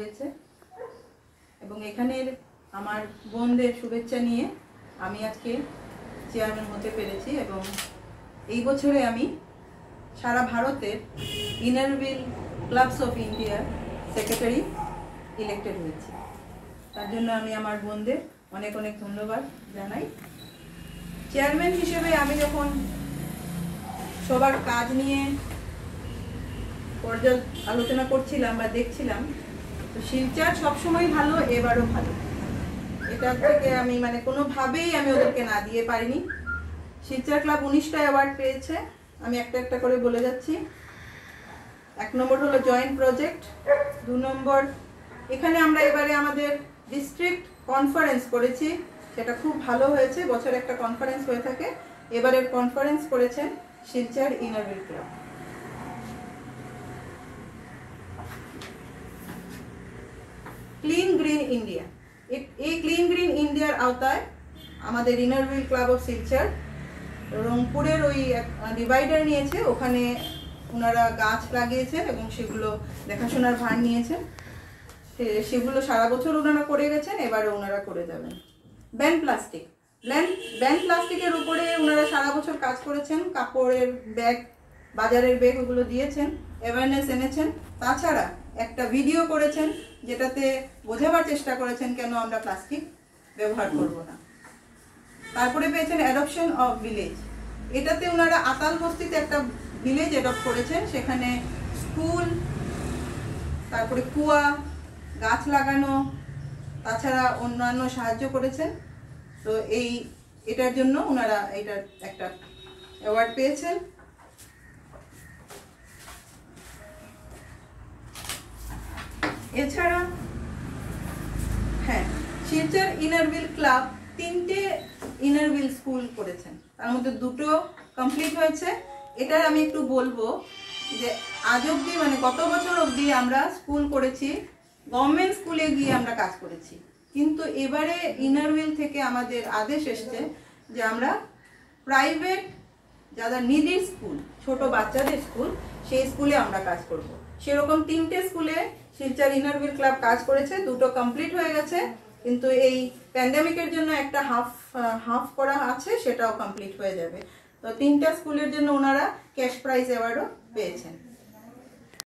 হয়েছে। এবং এখানের আমার বোনদের শুভেচ্ছা নিয়ে আমি আজকে চেয়ারম্যান হতে পেরেছি এবং এই বছরে আমি সারা ভারতের ইনারভিল ক্লাবস অফ ইন্ডিয়ার সেক্রেটারি ইলেক্টেড হয়েছি। তার জন্য আমি আমার বোনদের অনেক অনেক ধন্যবাদ জানাই। চেয়ারম্যান হিসেবে আমি যখন সবার কাজ নিয়ে পর্যাল আলোচনা করছিলাম বা দেখছিলাম তো সবসময় ভালো, এবারও ভালো। এটা থেকে আমি মানে কোনোভাবেই আমি ওদেরকে না দিয়ে পারিনি। শিলচার ক্লাব উনিশটা অ্যাওয়ার্ড পেয়েছে, আমি একটা একটা করে বলে যাচ্ছি। এক নম্বর হলো জয়েন্ট প্রজেক্ট দু নম্বর এখানে আমরা এবারে আমাদের ডিস্ট্রিক্ট কনফারেন্স করেছি, সেটা খুব ভালো হয়েছে, বছরে একটা কনফারেন্স হয়ে থাকে। এবারের কনফারেন্স করেছেন Silchar Inner Wheel club clean green India এই ক্লিন গ্রিন ইন্ডিয়ার আওতায় আমাদের ইনারভিল ক্লাব অফ শিলচর রংপুরের ওই ডিভাইডার নিয়েছে। ওখানে ওনারা গাছ লাগিয়েছেন এবং সেগুলো দেখাশোনার ভার নিয়েছেন। সেগুলো সারা বছর ওনারা করে গেছেন, এবারে ওনারা করে যাবেন। ব্যান প্লাস্টিক ব্যান ব্যান প্লাস্টিকের উপরে ওনারা সারা বছর কাজ করেছেন। কাপড়ের ব্যাগ বাজারের ব্যাগ ওগুলো দিয়েছেন অ্যাওয়ারনেস এনেছেন, তাছাড়া একটা ভিডিও করেছেন যেটাতে বোঝাবার চেষ্টা করেছেন কেন আমরা প্লাস্টিক ব্যবহার করব না। তারপরে পেয়েছেন অ্যাডপশন অফ ভিলেজ এটাতে ওনারা আতাল বস্তিতে একটা ভিলেজ অ্যাডপ্ট করেছেন, সেখানে স্কুল তারপরে কুয়া, গাছ লাগানো, তাছাড়া অন্যান্য সাহায্য করেছেন। তো এই, এটার জন্য ওনারা এটার একটা অ্যাওয়ার্ড পেয়েছেন। এছাড়া হ্যাঁ শিলচর ইনারভিল ক্লাব তিনটে ইনারভিল স্কুল করেছেন। তার মধ্যে দুটো কমপ্লিট হয়েছে। এটার আমি একটু বলব যে আজ অবধি মানে গত বছর অবধি আমরা স্কুল করেছি গভর্নমেন্ট স্কুলে গিয়ে আমরা কাজ করেছি। কিন্তু এবারে ইনারভিল থেকে আমাদের আদেশ এসছে যে আমরা প্রাইভেট যারা নিডির স্কুল ছোট বাচ্চাদের স্কুল সেই স্কুলে আমরা কাজ করব। সেরকম তিনটে স্কুলে শিলচর ইনারভিল ক্লাব কাজ করেছে, দুটো কমপ্লিট হয়ে গেছে, কিন্তু এই প্যান্ডামিকের জন্য একটা হাফ হাফ করা আছে, সেটাও কমপ্লিট হয়ে যাবে। তো তিনটা স্কুলের জন্য ওনারা ক্যাশ প্রাইজ অ্যাওয়ার্ডও পেয়েছেন।